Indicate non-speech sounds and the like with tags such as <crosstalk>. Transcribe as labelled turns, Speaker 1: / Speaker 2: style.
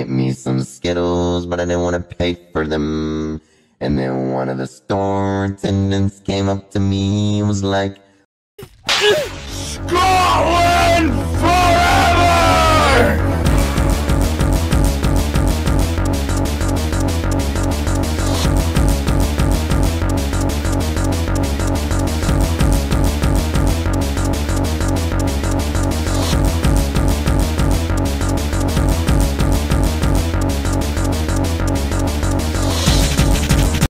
Speaker 1: get me some Skittles, but I didn't want to pay for them. And then one of the store attendants came up to me and was like, <gasps>
Speaker 2: Score!